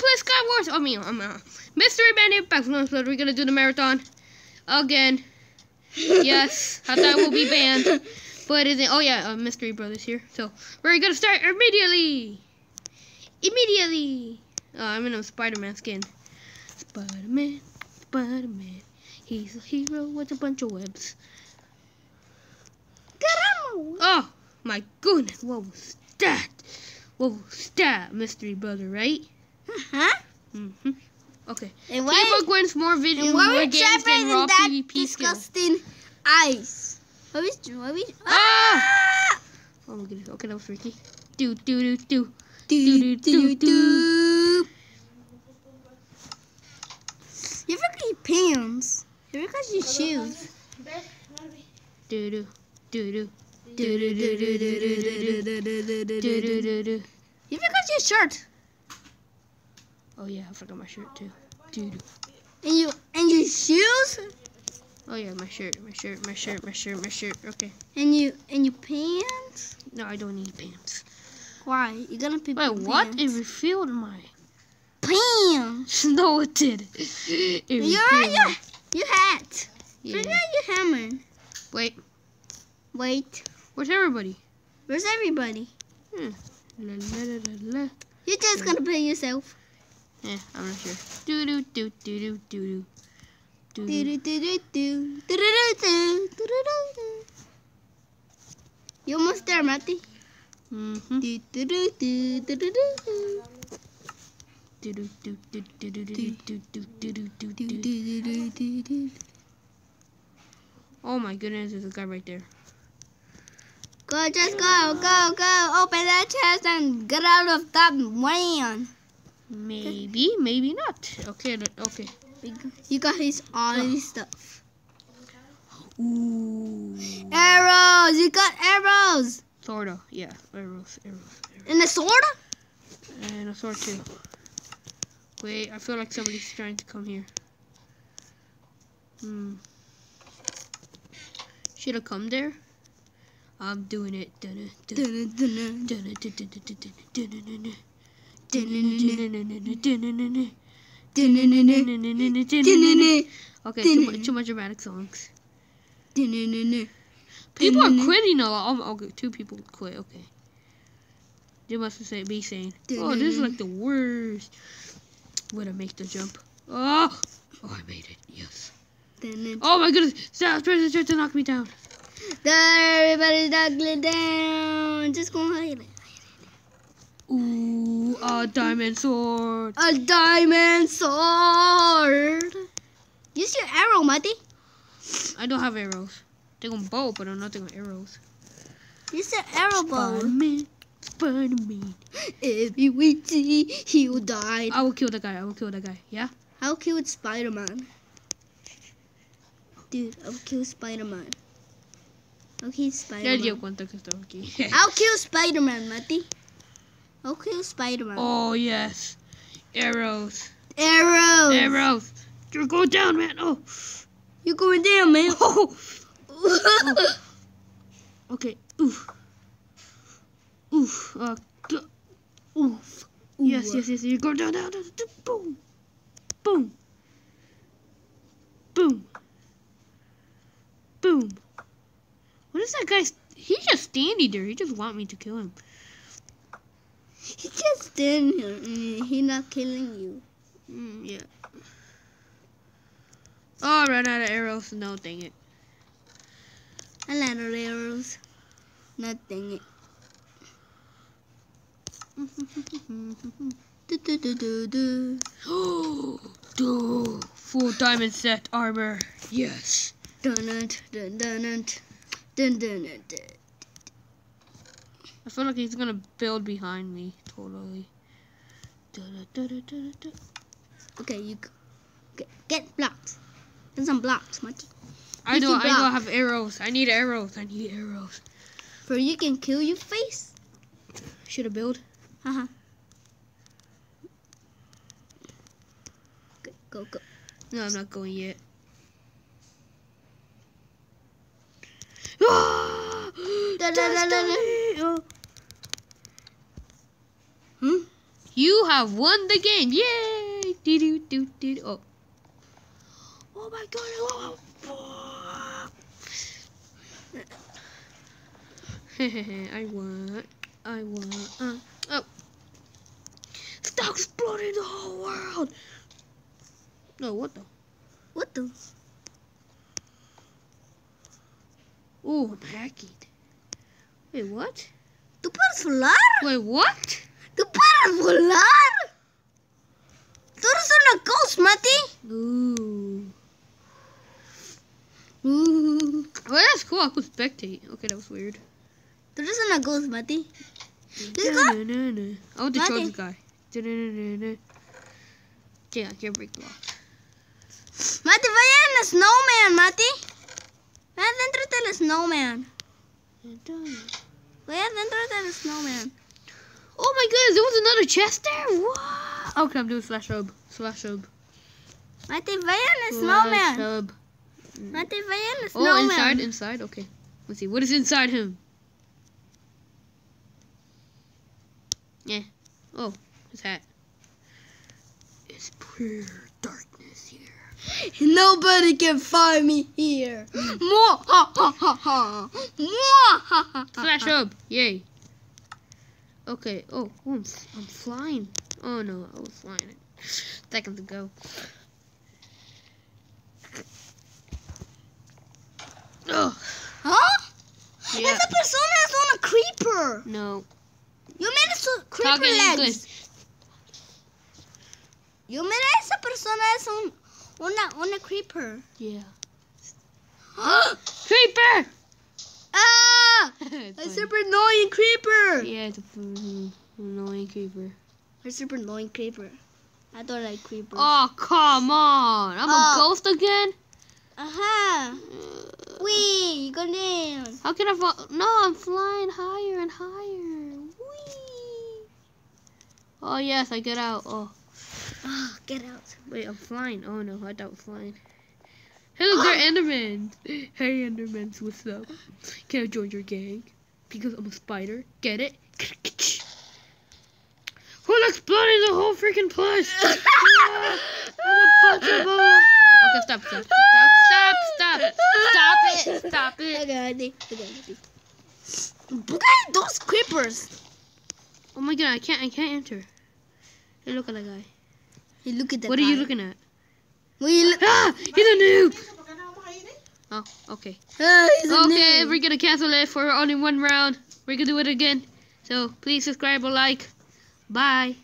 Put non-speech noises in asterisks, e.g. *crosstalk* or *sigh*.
play Sky Wars. I mean, um, uh, Mystery Bandit back from Blood. We're gonna do the marathon again. yes, I thought we'll be banned, but isn't. Oh yeah, uh, Mystery Brothers here. So we're gonna start immediately. Immediately. Uh, I'm in a Spider-Man skin. Spider-Man, Spider-Man. He's a hero with a bunch of webs. Oh my goodness, what was that? What was that, Mystery Brother, right? Huh? Mm-hmm. Okay. And Keyboard wins more videos, more games than raw that PvP skill. disgusting ice? What is what is Ah! Oh my goodness. Okay, that was freaky. Do do do do. Do, do, do, do. You forgot your pants. You forgot your shoes. Do do do do. Do, do, do, do, do, do, do, do, do, do, Do do. do do do. You forgot your shirt Oh yeah, I forgot my shirt too. Do. and you and your shoes Oh yeah, my shirt, my shirt, my shirt, my shirt, my shirt. Okay. and you and your pants. No, I don't need pants. Why? You're gonna pee Wait, what? It Pants. refilled my. pants. *laughs* No, it did. It Your your your hat. Yeah. Forget your hammer. Wait, Wait, where's everybody? where's everybody? Hmm. La, la, la, la. You're just gonna play yourself. Eh, I'm not sure. Do do do do do do do. Do Do do do do do do do do do do. You almost there, Matty. Mm-hmm. Do do do do do do do. Do do do do do do do do do do do do Do, do. Oh my goodness, there's a guy right there. Go, just go, go, go. Open that chest and get out of that van. Maybe, maybe not. Okay, okay. You got his all his stuff. Ooh. Arrows. You got arrows. Sorta, yeah. Arrows, arrows, arrows. And a sword. And a sword too. Wait, I feel like somebody's trying to come here. Hmm. Should have come there? I'm doing it. Okay, too much, too much dramatic songs. People are quitting a lot. Oh, okay, two people quit. Okay. They must say, be saying, "Oh, this is like the worst way to make the jump." Oh, oh, I made it. Yes. Oh my goodness! Stop trying to, knock me down. Everybody's knuckling down. Just go hide it. Ooh, a diamond sword. A diamond sword. Use your arrow, Matty. I don't have arrows. Tengo un bow, pero no tengo arrows. Use your arrow bow. Spider-Man, Spider-Man. If you wait till he will die. I will kill the guy. I will kill the guy. Yeah. I'll kill Spider-Man. Dude, I'll kill Spider-Man. I'll kill Ya dio Spider-Man. cuenta que estaba aquí. I'll kill Spider-Man, Matty. I'll kill Spider-Man. oh yes, arrows, Arrows. arrows. You're going down, man. Oh. You're going down, man. Oh. *laughs* Okay. Oof. Oof. Uh, oof. Yes, yes, yes. You go down, down, down, down. Boom. Boom. Boom. Boom. What is that guy? He's just standing there. He just want me to kill him. He just in here He's he not killing you. Mm, yeah. Oh, I ran out of arrows. No, dang it. I ran out of arrows. No, dang it. do, do, do, do, do. Oh, do. Full diamond set armor. Yes. Dun dun dun dun dun dun dun dun. I feel like he's gonna build behind me. Totally. Da-da-da-da-da-da. Okay, you. Get, get blocks. Get some blocks, Mikey. I don't. I don't have arrows. I need arrows. I need arrows. For you can kill your face. Should I build? Haha. Okay, go, go. No, I'm not going yet. Ah! Da, da, da, da, da. Oh. Hmm? You have won the game. Yay! Do do do do. Oh. Oh my god! *laughs* I want. I want. Uh, oh. Stop exploding the whole world! No, what the? What the? Oh, I'm hacking. Wait, what? ¿Tú puedes volar? Wait, what? ¿Tú puedes volar? ¿Tú eres una ghost, Mati? Ooh. Ooh. Well, that's cool. I could spectate. Okay, that was weird. Tú eres una ghost, Mati. Let's go. Da-na-na-na. I want show this guy. Okay, I can't break the blocks. Mati, vaya en el snowman, Mati. Vaya dentro del snowman. Vaya dentro del snowman. Oh my goodness, there was another chest there? What? Okay, I'm doing slash hub. Slash hub. Mati, vaya en el Slash snowman. hub. Mati, vaya en el Oh, inside, inside. Okay. Let's see. What is inside him? Yeah. Oh, his hat. It's pure darkness here. Nobody can find me here. Mm. Mwah, ha, ha, ha, ha. Mwah, ha, ha, ha, Slash ha. hub. Yay. Okay. Oh, oh I'm, I'm flying. Oh no, I was flying seconds ago. Oh, Huh? yeah. Esa persona es una creeper. No. Yo mira su creeper Talk in legs. English. Yo mira esa persona es un, una, una creeper. Yeah. *gasps* *laughs* ah! A funny. super annoying creeper. Yeah, it's a annoying creeper. A super annoying creeper. I don't like creepers. Oh, come on. I'm Oh. a ghost again? Aha. Uh, Wee, you go down. How can I fall? No, I'm flying higher and higher. Whee! Oh, yes, I get out. Oh, Oh, get out. wait, I'm flying. Oh, no, I don't flying. Hey, look, they're *coughs* Endermans. Hey, Endermans, what's up? Can I join your gang? Because I'm a spider. Get it? *coughs* Who's exploding the whole freaking place? *coughs* Ah, I'm a bunch of Okay, stop, stop, stop, stop, stop, stop it, stop it. Okay, I think. Okay, I think. Look at those creepers. Oh my god, I can't, I can't enter. Hey, look at that guy. Hey, look at that What are you looking at? We. *gasps* Ah, he's a noob. Oh, okay. Ah, Okay, noob. we're gonna cancel it for only one round. We're gonna do it again. So please subscribe or like. Bye.